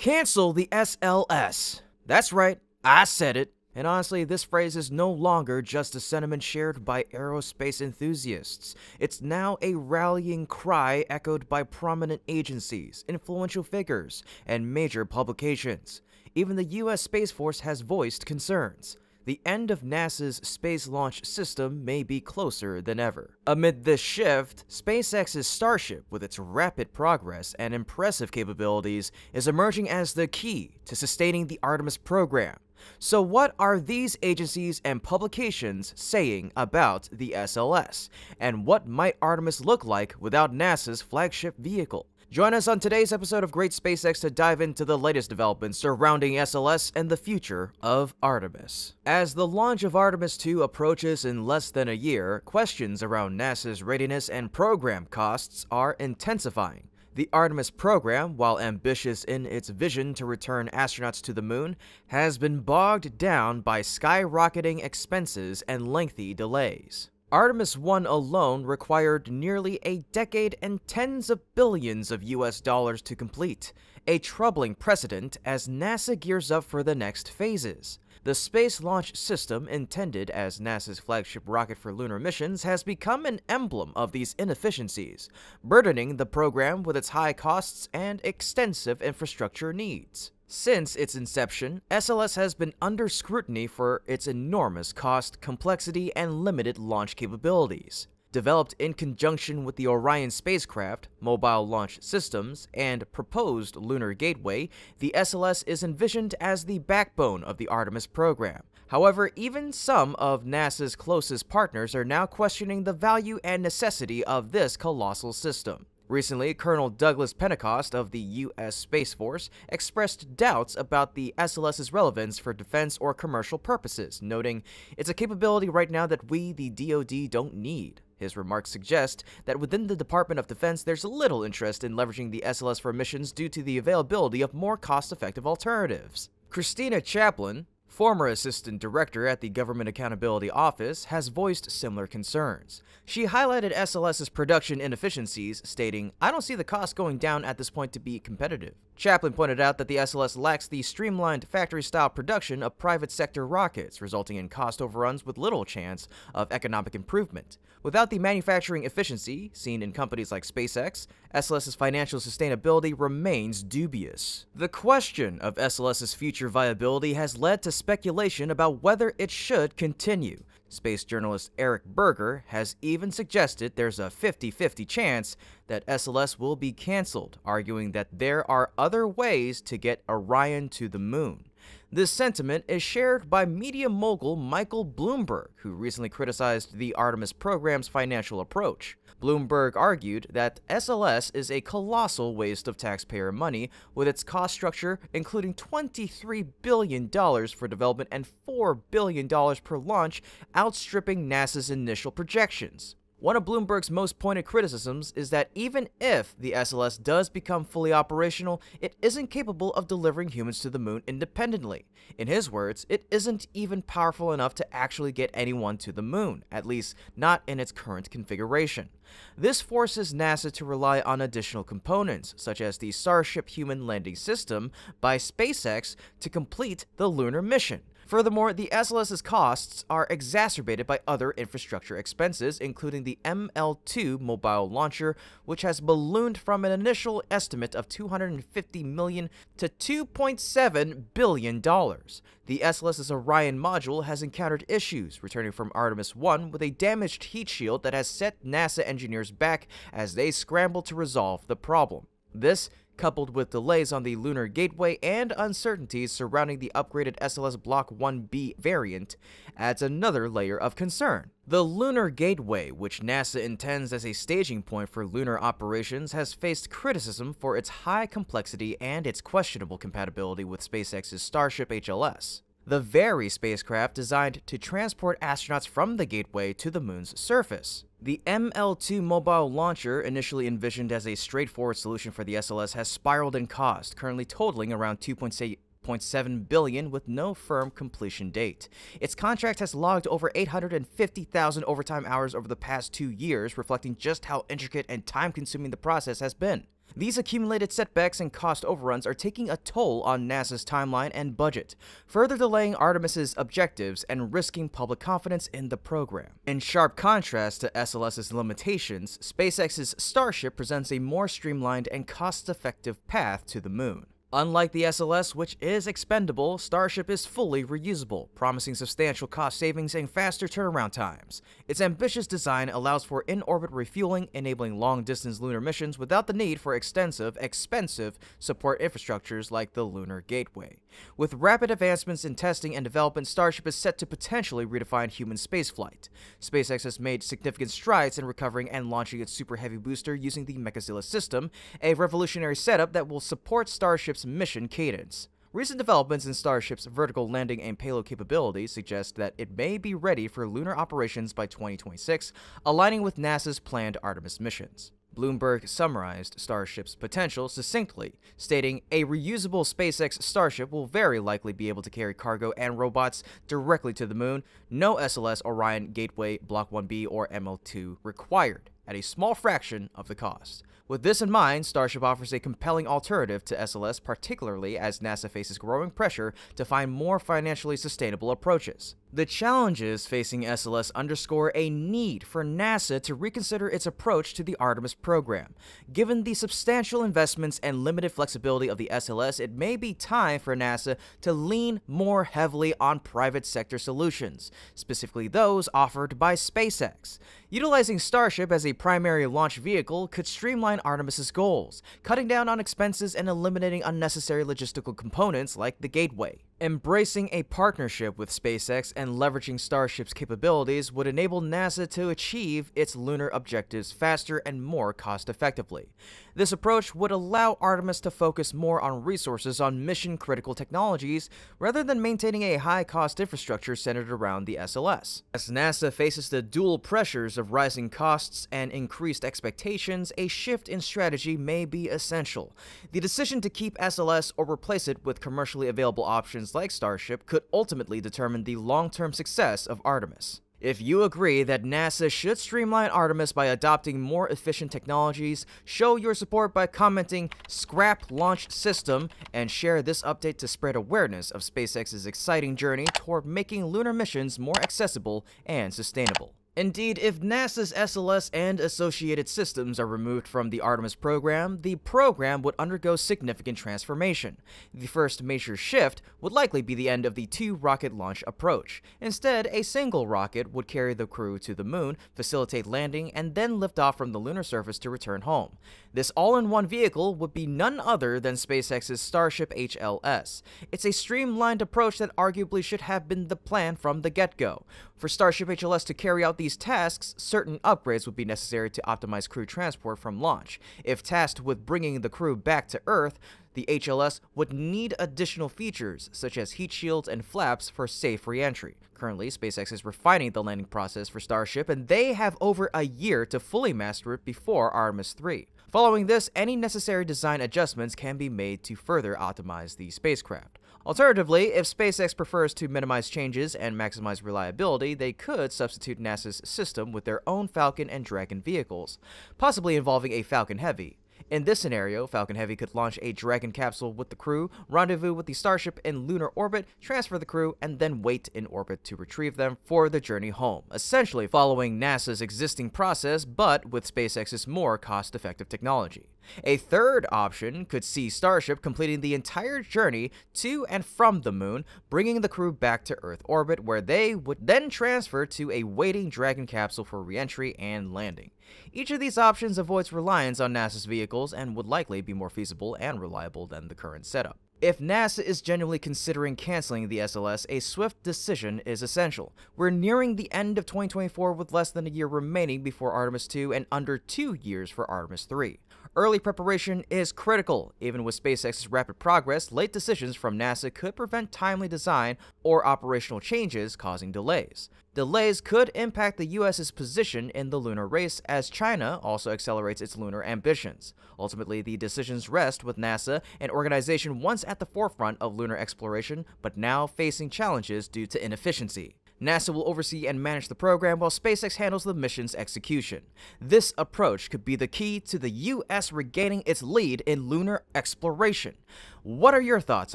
Cancel the SLS. That's right, I said it. And honestly, this phrase is no longer just a sentiment shared by aerospace enthusiasts. It's now a rallying cry echoed by prominent agencies, influential figures, and major publications. Even the US Space Force has voiced concerns. The end of NASA's space launch system may be closer than ever. Amid this shift, SpaceX's Starship, with its rapid progress and impressive capabilities, is emerging as the key to sustaining the Artemis program. So what are these agencies and publications saying about the SLS? And what might Artemis look like without NASA's flagship vehicle? Join us on today's episode of Great SpaceX to dive into the latest developments surrounding SLS and the future of Artemis. As the launch of Artemis 2 approaches in less than a year, questions around NASA's readiness and program costs are intensifying. The Artemis program, while ambitious in its vision to return astronauts to the moon, has been bogged down by skyrocketing expenses and lengthy delays. Artemis 1 alone required nearly a decade and tens of billions of US dollars to complete, a troubling precedent as NASA gears up for the next phases. The Space Launch System, intended as NASA's flagship rocket for lunar missions, has become an emblem of these inefficiencies, burdening the program with its high costs and extensive infrastructure needs. Since its inception, SLS has been under scrutiny for its enormous cost, complexity, and limited launch capabilities. Developed in conjunction with the Orion spacecraft, mobile launch systems, and proposed lunar gateway, the SLS is envisioned as the backbone of the Artemis program. However, even some of NASA's closest partners are now questioning the value and necessity of this colossal system. Recently, Colonel Douglas Pentecost of the U.S. Space Force expressed doubts about the SLS's relevance for defense or commercial purposes, noting, It's a capability right now that we, the DoD, don't need. His remarks suggest that within the Department of Defense there's little interest in leveraging the SLS for missions due to the availability of more cost-effective alternatives. Cristina Chaplain, former assistant director at the Government Accountability Office, has voiced similar concerns. She highlighted SLS's production inefficiencies, stating, I don't see the cost going down at this point to be competitive. Chaplain pointed out that the SLS lacks the streamlined factory-style production of private sector rockets, resulting in cost overruns with little chance of economic improvement. Without the manufacturing efficiency seen in companies like SpaceX, SLS's financial sustainability remains dubious. The question of SLS's future viability has led to speculation about whether it should continue. Space journalist Eric Berger has even suggested there's a 50-50 chance that SLS will be cancelled, arguing that there are other ways to get Orion to the moon. This sentiment is shared by media mogul Michael Bloomberg, who recently criticized the Artemis program's financial approach. Bloomberg argued that SLS is a colossal waste of taxpayer money, with its cost structure including $23 billion for development and $4 billion per launch, outstripping NASA's initial projections. One of Bloomberg's most pointed criticisms is that even if the SLS does become fully operational, it isn't capable of delivering humans to the moon independently. In his words, it isn't even powerful enough to actually get anyone to the moon, at least not in its current configuration. This forces NASA to rely on additional components, such as the Starship Human Landing System by SpaceX to complete the lunar mission. Furthermore, the SLS's costs are exacerbated by other infrastructure expenses, including the ML2 mobile launcher, which has ballooned from an initial estimate of 250 million to $2.7 billion. The SLS's Orion module has encountered issues, returning from Artemis 1 with a damaged heat shield that has set NASA engineers back as they scramble to resolve the problem. This coupled with delays on the Lunar Gateway and uncertainties surrounding the upgraded SLS Block 1B variant, adds another layer of concern. The Lunar Gateway, which NASA intends as a staging point for lunar operations, has faced criticism for its high complexity and its questionable compatibility with SpaceX's Starship HLS the very spacecraft designed to transport astronauts from the Gateway to the moon's surface. The ML2 mobile launcher, initially envisioned as a straightforward solution for the SLS, has spiraled in cost, currently totaling around 2.7 billion with no firm completion date. Its contract has logged over 850,000 overtime hours over the past two years, reflecting just how intricate and time-consuming the process has been. These accumulated setbacks and cost overruns are taking a toll on NASA's timeline and budget, further delaying Artemis's objectives and risking public confidence in the program. In sharp contrast to SLS's limitations, SpaceX's Starship presents a more streamlined and cost-effective path to the moon. Unlike the SLS, which is expendable, Starship is fully reusable, promising substantial cost savings and faster turnaround times. Its ambitious design allows for in-orbit refueling, enabling long-distance lunar missions without the need for extensive, expensive support infrastructures like the Lunar Gateway. With rapid advancements in testing and development, Starship is set to potentially redefine human spaceflight. SpaceX has made significant strides in recovering and launching its Super Heavy booster using the Mechazilla system, a revolutionary setup that will support Starship's mission cadence. Recent developments in Starship's vertical landing and payload capabilities suggest that it may be ready for lunar operations by 2026, aligning with NASA's planned Artemis missions. Bloomberg summarized Starship's potential succinctly, stating, A reusable SpaceX Starship will very likely be able to carry cargo and robots directly to the moon, no SLS Orion Gateway Block 1B or ML2 required, at a small fraction of the cost. With this in mind, Starship offers a compelling alternative to SLS, particularly as NASA faces growing pressure to find more financially sustainable approaches. The challenges facing SLS underscore a need for NASA to reconsider its approach to the Artemis program. Given the substantial investments and limited flexibility of the SLS, it may be time for NASA to lean more heavily on private sector solutions, specifically those offered by SpaceX. Utilizing Starship as a primary launch vehicle could streamline Artemis's goals, cutting down on expenses and eliminating unnecessary logistical components like the gateway. Embracing a partnership with SpaceX and leveraging Starship's capabilities would enable NASA to achieve its lunar objectives faster and more cost effectively. This approach would allow Artemis to focus more on resources on mission critical technologies rather than maintaining a high cost infrastructure centered around the SLS. As NASA faces the dual pressures of rising costs and increased expectations, a shift in strategy may be essential. The decision to keep SLS or replace it with commercially available options like Starship could ultimately determine the long term success of Artemis. If you agree that NASA should streamline Artemis by adopting more efficient technologies, show your support by commenting scrap launch system and share this update to spread awareness of SpaceX's exciting journey toward making lunar missions more accessible and sustainable. Indeed, if NASA's SLS and associated systems are removed from the Artemis program, the program would undergo significant transformation. The first major shift would likely be the end of the two rocket launch approach. Instead, a single rocket would carry the crew to the moon, facilitate landing, and then lift off from the lunar surface to return home. This all in one vehicle would be none other than SpaceX's Starship HLS. It's a streamlined approach that arguably should have been the plan from the get go. For Starship HLS to carry out these tasks, certain upgrades would be necessary to optimize crew transport from launch. If tasked with bringing the crew back to Earth, the HLS would need additional features, such as heat shields and flaps for safe reentry. Currently, SpaceX is refining the landing process for Starship, and they have over a year to fully master it before Artemis 3. Following this, any necessary design adjustments can be made to further optimize the spacecraft. Alternatively, if SpaceX prefers to minimize changes and maximize reliability, they could substitute NASA's system with their own Falcon and Dragon vehicles, possibly involving a Falcon Heavy. In this scenario, Falcon Heavy could launch a Dragon capsule with the crew, rendezvous with the Starship in lunar orbit, transfer the crew, and then wait in orbit to retrieve them for the journey home, essentially following NASA's existing process but with SpaceX's more cost effective technology. A third option could see Starship completing the entire journey to and from the moon, bringing the crew back to Earth orbit, where they would then transfer to a waiting Dragon capsule for reentry and landing. Each of these options avoids reliance on NASA's vehicles and would likely be more feasible and reliable than the current setup. If NASA is genuinely considering canceling the SLS, a swift decision is essential. We're nearing the end of 2024 with less than a year remaining before Artemis 2 and under two years for Artemis 3. Early preparation is critical. Even with SpaceX's rapid progress, late decisions from NASA could prevent timely design or operational changes, causing delays. Delays could impact the US's position in the lunar race as China also accelerates its lunar ambitions. Ultimately, the decisions rest with NASA, an organization once at the forefront of lunar exploration but now facing challenges due to inefficiency. NASA will oversee and manage the program while SpaceX handles the mission's execution. This approach could be the key to the US regaining its lead in lunar exploration. What are your thoughts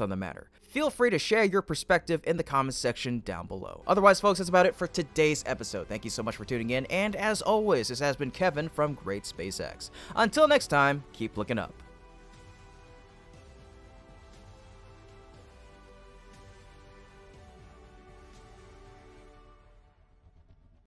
on the matter? Feel free to share your perspective in the comments section down below. Otherwise, folks, that's about it for today's episode. Thank you so much for tuning in, and as always, this has been Kevin from Great SpaceX. Until next time, keep looking up.